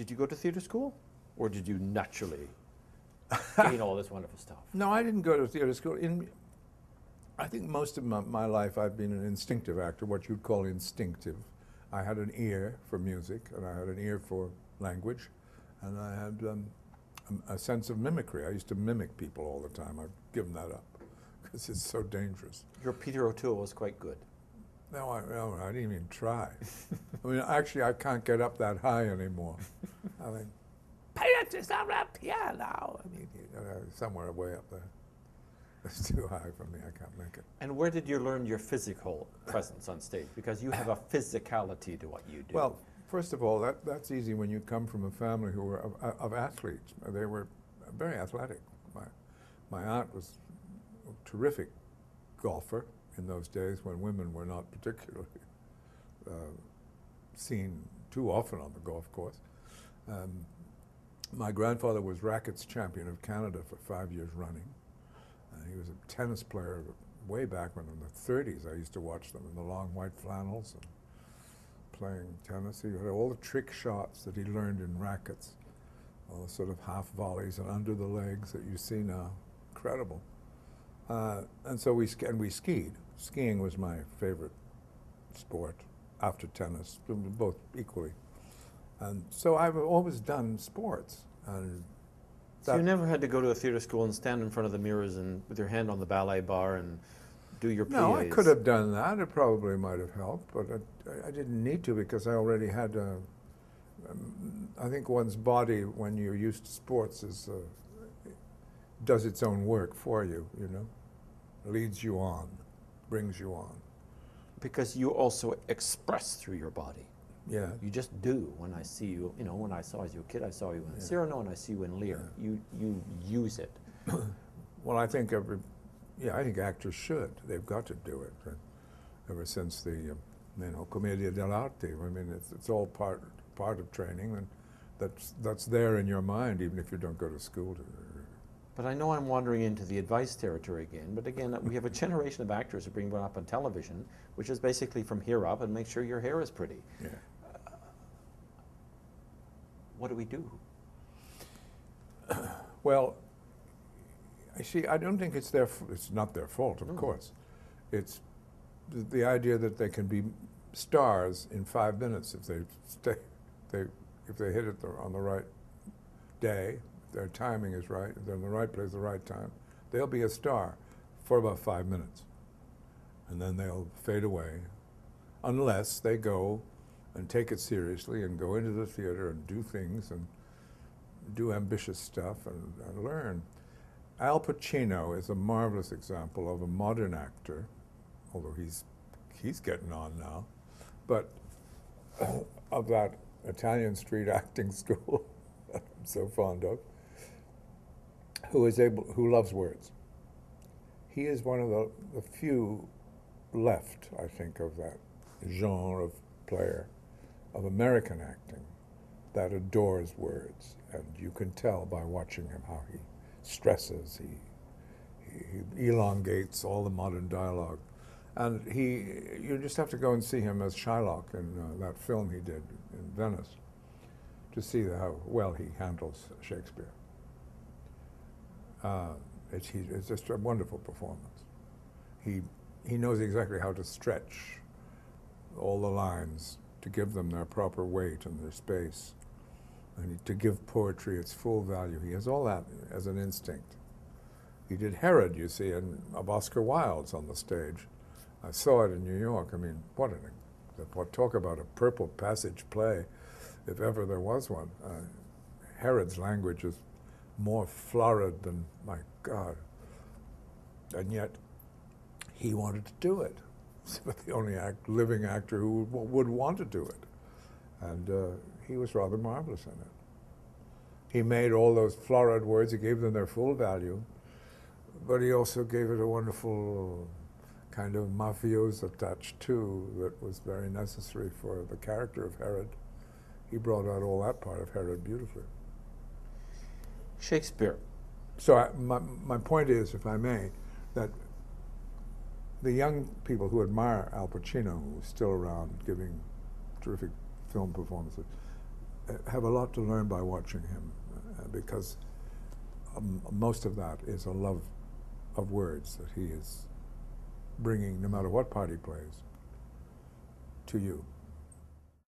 Did you go to theater school, or did you naturally gain all this wonderful stuff? No, I didn't go to theater school. In, I think most of my, my life I've been an instinctive actor, what you'd call instinctive. I had an ear for music, and I had an ear for language, and I had um, a, a sense of mimicry. I used to mimic people all the time. I've given that up because it's so dangerous. Your Peter O'Toole was quite good. No, I, no, I didn't even try. I mean, actually, I can't get up that high anymore. I mean, Peter is on the piano. I mean, you know, somewhere way up there. It's too high for me. I can't make it. And where did you learn your physical presence on stage? Because you have a physicality to what you do. Well, first of all, that, that's easy when you come from a family who were of, uh, of athletes. They were very athletic. My, my aunt was a terrific golfer in those days when women were not particularly uh, seen too often on the golf course. Um, my grandfather was rackets champion of Canada for five years running. Uh, he was a tennis player way back when in the 30s. I used to watch them in the long white flannels and playing tennis. He had all the trick shots that he learned in rackets, all the sort of half volleys and under the legs that you see now. Incredible. Uh, and so we and we skied. Skiing was my favorite sport after tennis, both equally. And so I've always done sports. And so you never had to go to a theater school and stand in front of the mirrors and with your hand on the ballet bar and do your No, I could have done that. It probably might have helped, but I, I didn't need to because I already had. A, um, I think one's body, when you're used to sports, is uh, does its own work for you. You know, leads you on, brings you on. Because you also express through your body. Yeah. You just do. When I see you, you know, when I saw you a kid, I saw you in yeah. Cyrano, and I see you in Lear. Yeah. You you use it. well, I think every, yeah, I think actors should. They've got to do it. Right? Ever since the, um, you know, Commedia dell'arte. I mean, it's, it's all part part of training, and that's that's there in your mind, even if you don't go to school to. But I know I'm wandering into the advice territory again. But again, we have a generation of actors who bring one up on television, which is basically from here up and make sure your hair is pretty. Yeah what do we do? well, I see. I don't think it's their. It's not their fault, of mm. course. It's the, the, idea that they can be stars in five minutes if they stay. They if they hit it the, on the right day, their timing is right. They're in the right place, at the right time, they'll be a star for about five minutes, and then they'll fade away, unless they go and take it seriously and go into the theater and do things and do ambitious stuff and, and learn. Al Pacino is a marvelous example of a modern actor, although he's he's getting on now, but of that Italian street acting school that I'm so fond of, who is able, who loves words. He is one of the, the few left, I think, of that genre of player of American acting that adores words, and you can tell by watching him how he stresses, he, he, elongates all the modern dialogue. And he, you just have to go and see him as Shylock in uh, that film he did in Venice to see how well he handles Shakespeare. Uh, it's, it's just a wonderful performance. He, he knows exactly how to stretch all the lines to give them their proper weight and their space, and to give poetry its full value. He has all that as an instinct. He did Herod, you see, in, of Oscar Wilde's on the stage. I saw it in New York. I mean, what an what talk about a purple passage play, if ever there was one. Uh, Herod's language is more florid than my God, and yet he wanted to do it. the only act, living actor who would want to do it. And uh, he was rather marvelous in it. He made all those florid words, he gave them their full value, but he also gave it a wonderful kind of mafioso touch too that was very necessary for the character of Herod. He brought out all that part of Herod beautifully. Shakespeare. So I, my, my point is, if I may, that the young people who admire Al Pacino, who's still around giving terrific film performances, uh, have a lot to learn by watching him uh, because um, most of that is a love of words that he is bringing, no matter what part he plays, to you.